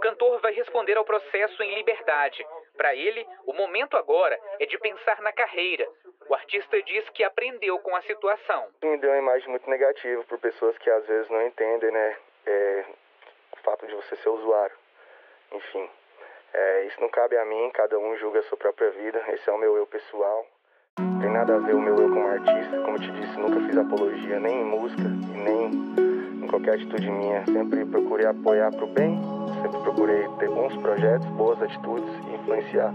cantor vai responder ao processo em liberdade. Para ele, o momento agora é de pensar na carreira. O artista diz que aprendeu com a situação. Me deu uma imagem muito negativa por pessoas que às vezes não entendem, né? É, o fato de você ser usuário. Enfim, é, isso não cabe a mim, cada um julga a sua própria vida. Esse é o meu eu pessoal. Tem nada a ver o meu eu como artista. Como eu te disse, nunca fiz apologia nem em música e nem em qualquer atitude minha. Sempre procurei apoiar para o bem, sempre procurei ter bons projetos, boas atitudes e influenciar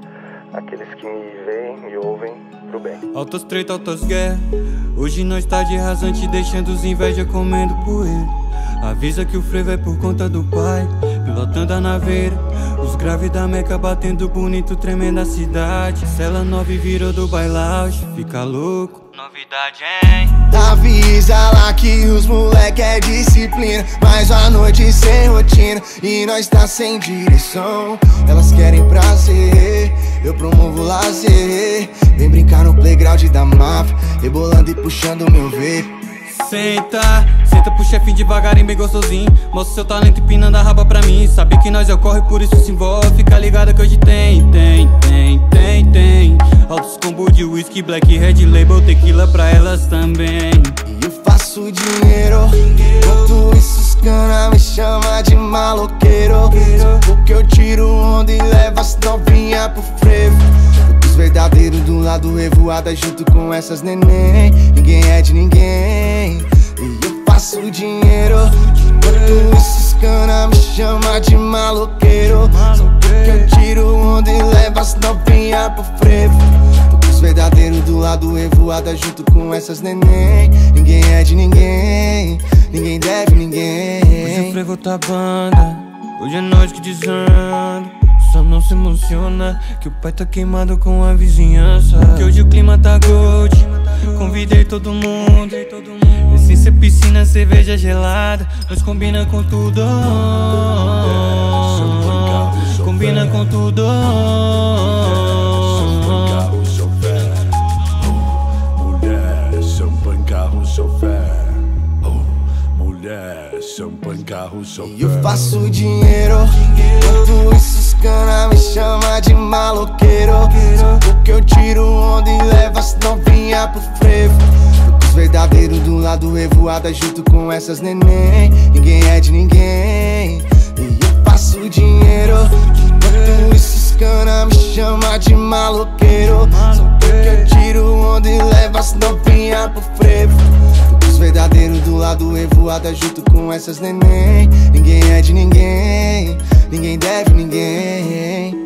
aqueles que me veem, me ouvem pro bem. Altas treta, altas guerras. Hoje nós tá de rasante, deixando os inveja comendo poeira. Avisa que o frevo é por conta do pai, pilotando a naveira. Os graves da meca batendo bonito, tremenda cidade. Cela 9 virou do bailauge, fica louco. Novidade, hein? Avisa lá que os moleque é disciplina Mais uma noite sem rotina e nós tá sem direção. Elas querem prazer, eu promovo lazer. Vem brincar no playground da máfia Rebolando e puxando meu vape Senta, senta pro chefinho devagarinho, bem gostosinho. Mostra seu talento empinando a raba pra mim. Sabe que nós é o corre, por isso se envolve. Fica ligado que hoje tem, tem, tem, tem, tem. Altos combo de whisky, black, red label, tequila pra elas também. E eu faço dinheiro. Enquanto isso os cana me chama de maloqueiro. Porque eu tiro onda e levo as novinha pro frevo. Os verdadeiros do lado revoada junto com essas neném. Ninguém é de ninguém. E eu faço dinheiro. Enquanto esses cana me chama de maloqueiro. Só porque eu tiro onda e levo as novinha pro frevo. Os verdadeiros do lado revoada junto com essas neném. Ninguém é de ninguém. Ninguém deve ninguém. Hoje o frevo tá banda. Hoje é nós que não se emociona Que o pai tá queimado com a vizinhança. Que hoje o clima tá gold Convidei todo mundo. Essência, piscina, cerveja gelada Nós combina com tudo. Combina com tudo champanhe, carro, chofer E eu faço dinheiro Quando isso cana me chama de maloqueiro. Porque eu tiro onda e levo as novinha pro frevo. Os verdadeiros do lado revoada junto com essas neném. Ninguém é de ninguém. E eu faço dinheiro Enquanto esses cana me chama de maloqueiro. Só porque eu tiro onda e levo as novinha pro frevo os verdadeiros do lado revoada junto com essas neném. Ninguém é de ninguém, ninguém deve ninguém.